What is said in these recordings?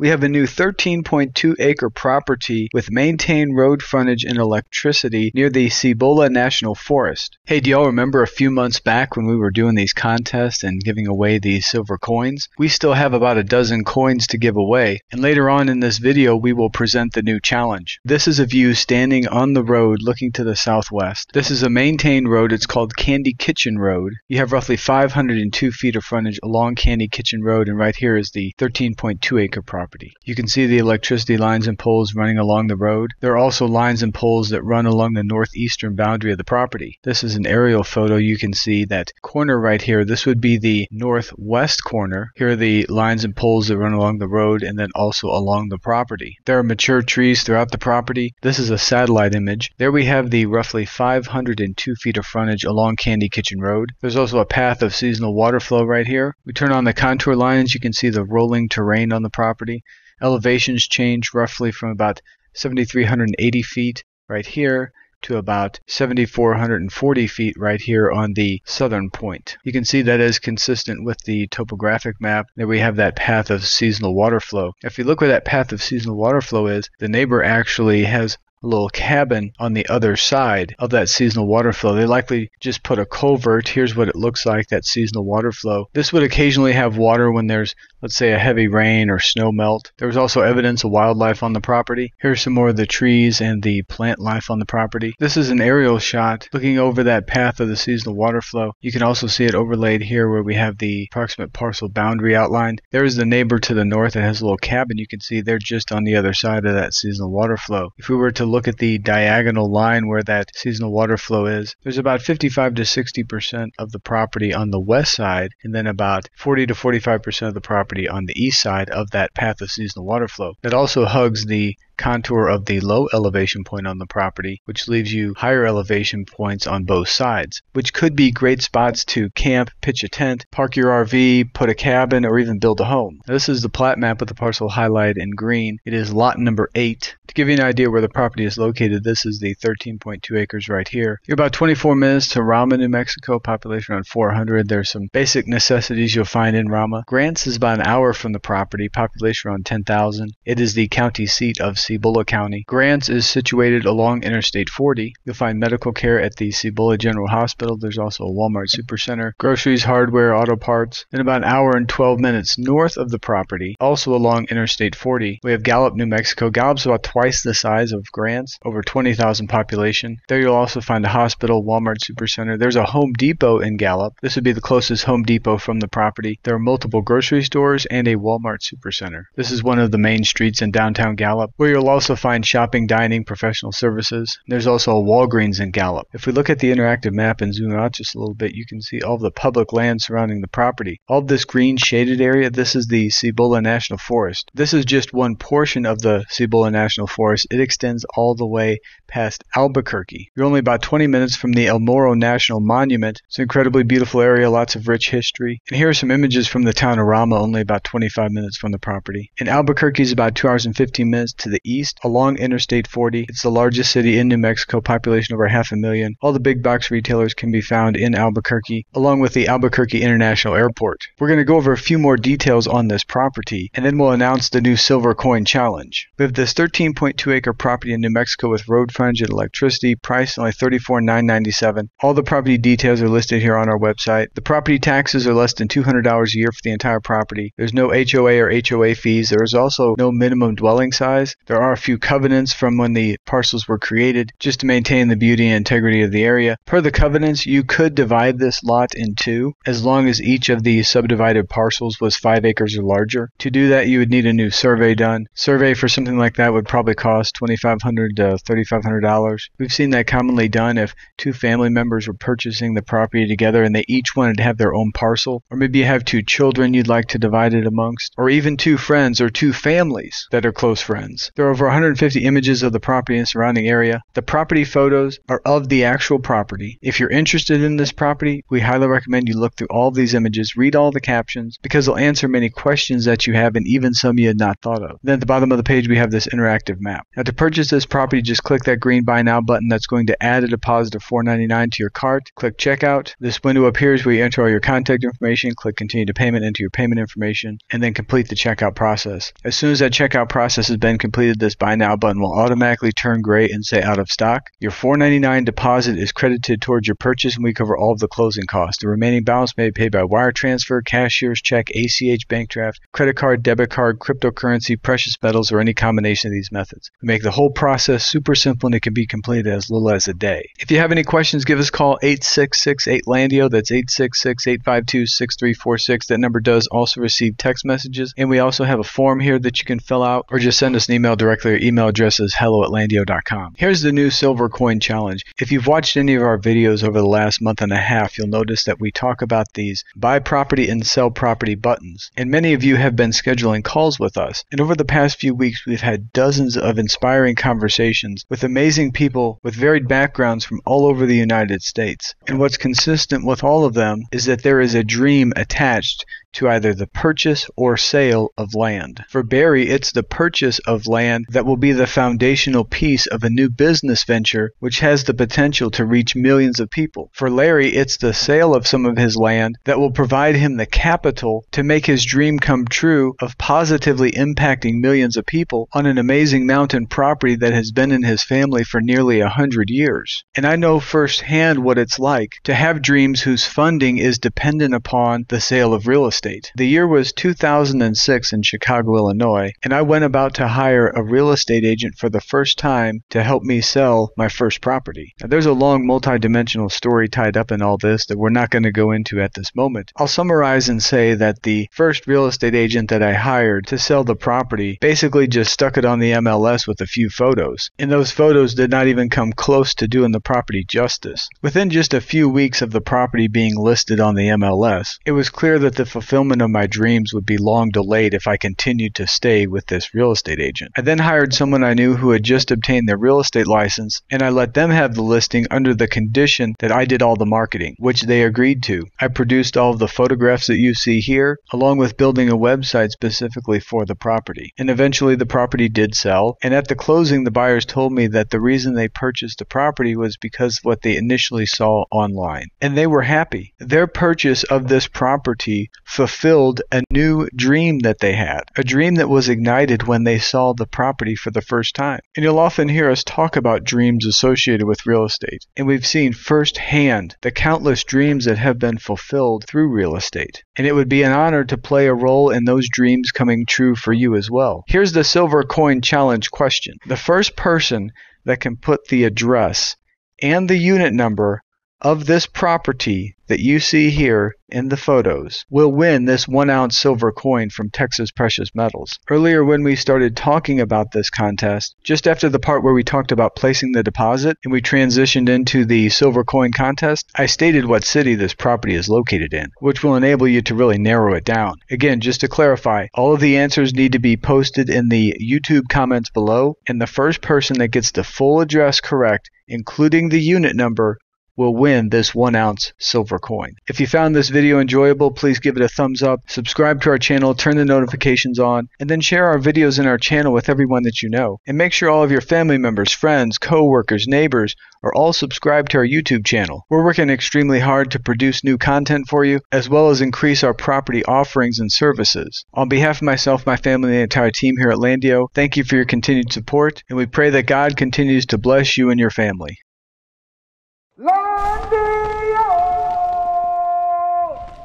We have a new 13.2 acre property with maintained road frontage and electricity near the Cibola National Forest. Hey, do y'all remember a few months back when we were doing these contests and giving away these silver coins? We still have about a dozen coins to give away, and later on in this video we will present the new challenge. This is a view standing on the road looking to the southwest. This is a maintained road, it's called Candy Kitchen Road. You have roughly 502 feet of frontage along Candy Kitchen Road, and right here is the 13.2 acre property. You can see the electricity lines and poles running along the road. There are also lines and poles that run along the northeastern boundary of the property. This is an aerial photo. You can see that corner right here. This would be the northwest corner. Here are the lines and poles that run along the road and then also along the property. There are mature trees throughout the property. This is a satellite image. There we have the roughly 502 feet of frontage along Candy Kitchen Road. There's also a path of seasonal water flow right here. We turn on the contour lines. You can see the rolling terrain on the property. Elevations change roughly from about 7,380 feet right here to about 7,440 feet right here on the southern point. You can see that is consistent with the topographic map. There we have that path of seasonal water flow. If you look where that path of seasonal water flow is, the neighbor actually has little cabin on the other side of that seasonal water flow. They likely just put a culvert. Here's what it looks like, that seasonal water flow. This would occasionally have water when there's, let's say, a heavy rain or snow melt. There was also evidence of wildlife on the property. Here's some more of the trees and the plant life on the property. This is an aerial shot looking over that path of the seasonal water flow. You can also see it overlaid here where we have the approximate parcel boundary outlined. There is the neighbor to the north that has a little cabin. You can see they're just on the other side of that seasonal water flow. If we were to look at the diagonal line where that seasonal water flow is, there's about 55 to 60% of the property on the west side, and then about 40 to 45% of the property on the east side of that path of seasonal water flow. That also hugs the contour of the low elevation point on the property, which leaves you higher elevation points on both sides, which could be great spots to camp, pitch a tent, park your RV, put a cabin, or even build a home. Now, this is the plat map with the parcel highlighted in green. It is lot number 8. To give you an idea where the property is located, this is the 13.2 acres right here. You're about 24 minutes to Ramah, New Mexico, population around 400. There's some basic necessities you'll find in Ramah. Grants is about an hour from the property, population around 10,000. It is the county seat of Cibola County. Grants is situated along Interstate 40. You'll find medical care at the Cibola General Hospital. There's also a Walmart Supercenter, groceries, hardware, auto parts. In about an hour and 12 minutes north of the property, also along Interstate 40, we have Gallup, New Mexico. Gallup's about twice the size of Grants, over 20,000 population. There you'll also find a hospital, Walmart Supercenter. There's a Home Depot in Gallup. This would be the closest Home Depot from the property. There are multiple grocery stores and a Walmart Supercenter. This is one of the main streets in downtown Gallup, where you'll also find shopping, dining, professional services. There's also a Walgreens in Gallup. If we look at the interactive map and zoom out just a little bit, you can see all the public land surrounding the property. All this green shaded area, this is the Cibola National Forest. This is just one portion of the Cibola National Forest. It extends all the way past Albuquerque. You're only about 20 minutes from the El Morro National Monument. It's an incredibly beautiful area, lots of rich history. And here are some images from the town of Ramah, only about 25 minutes from the property. And Albuquerque is about 2 hours and 15 minutes to the east along Interstate 40. It's the largest city in New Mexico, population over half a million. All the big box retailers can be found in Albuquerque, along with the Albuquerque International Airport. We're going to go over a few more details on this property, and then we'll announce the new Silver Coin Challenge. We have this 13.2 acre property in New Mexico with road frontage and electricity, priced only $34,997. All the property details are listed here on our website. The property taxes are less than $200 a year for the entire property. There's no HOA or HOA fees. There is also no minimum dwelling size. There are a few covenants from when the parcels were created just to maintain the beauty and integrity of the area. Per the covenants, you could divide this lot in two as long as each of the subdivided parcels was 5 acres or larger. To do that, you would need a new survey done. Survey for something like that would probably cost $2,500 to $3,500. We've seen that commonly done if two family members were purchasing the property together and they each wanted to have their own parcel, or maybe you have two children you'd like to divide it amongst, or even two friends or two families that are close friends. There are over 150 images of the property and surrounding area. The property photos are of the actual property. If you're interested in this property, we highly recommend you look through all of these images, read all the captions, because they'll answer many questions that you have and even some you had not thought of. Then at the bottom of the page, we have this interactive map. Now to purchase this property, just click that green buy now button that's going to add a deposit of $4.99 to your cart. Click checkout. This window appears where you enter all your contact information. Click continue to payment, enter your payment information, and then complete the checkout process. As soon as that checkout process has been completed, this buy now button will automatically turn gray and say out of stock. Your $4.99 deposit is credited towards your purchase and we cover all of the closing costs. The remaining balance may be paid by wire transfer, cashier's check, ACH bank draft, credit card, debit card, cryptocurrency, precious metals, or any combination of these methods. We make the whole process super simple and it can be completed as little as a day. If you have any questions, give us a call 866-8-LANDIO. That's 866-852-6346. That number does also receive text messages. And we also have a form here that you can fill out or just send us an email directly. Our email address is hello at landio.com. Here's the new silver coin challenge. If you've watched any of our videos over the last month and a half, you'll notice that we talk about these buy property and sell property buttons. And many of you have been scheduling calls with us. And over the past few weeks, we've had dozens of inspiring conversations with amazing people with varied backgrounds from all over the United States. And what's consistent with all of them is that there is a dream attached to either the purchase or sale of land. For Barry, it's the purchase of land that will be the foundational piece of a new business venture which has the potential to reach millions of people. For Larry, it's the sale of some of his land that will provide him the capital to make his dream come true of positively impacting millions of people on an amazing mountain property that has been in his family for nearly a hundred years. And I know firsthand what it's like to have dreams whose funding is dependent upon the sale of real estate estate. The year was 2006 in Chicago, Illinois, and I went about to hire a real estate agent for the first time to help me sell my first property. Now, there's a long multi-dimensional story tied up in all this that we're not going to go into at this moment. I'll summarize and say that the first real estate agent that I hired to sell the property basically just stuck it on the MLS with a few photos. And those photos did not even come close to doing the property justice. Within just a few weeks of the property being listed on the MLS, it was clear that the fulfillment of my dreams would be long delayed if I continued to stay with this real estate agent. I then hired someone I knew who had just obtained their real estate license, and I let them have the listing under the condition that I did all the marketing, which they agreed to. I produced all of the photographs that you see here, along with building a website specifically for the property. And eventually the property did sell, and at the closing the buyers told me that the reason they purchased the property was because of what they initially saw online. And they were happy. Their purchase of this property fulfilled a new dream that they had, a dream that was ignited when they saw the property for the first time. And you'll often hear us talk about dreams associated with real estate, and we've seen firsthand the countless dreams that have been fulfilled through real estate. And it would be an honor to play a role in those dreams coming true for you as well. Here's the silver coin challenge question. The first person that can put the address and the unit number of this property that you see here in the photos will win this one ounce silver coin from Texas Precious Metals. Earlier, when we started talking about this contest, just after the part where we talked about placing the deposit and we transitioned into the silver coin contest, I stated what city this property is located in, which will enable you to really narrow it down. Again, just to clarify, all of the answers need to be posted in the YouTube comments below, and the first person that gets the full address correct, including the unit number, will win this one ounce silver coin. If you found this video enjoyable, please give it a thumbs up, subscribe to our channel, turn the notifications on, and then share our videos in our channel with everyone that you know. And make sure all of your family members, friends, co-workers, neighbors are all subscribed to our YouTube channel. We're working extremely hard to produce new content for you, as well as increase our property offerings and services. On behalf of myself, my family, and the entire team here at Landio, thank you for your continued support, and we pray that God continues to bless you and your family.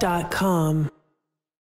Dot com.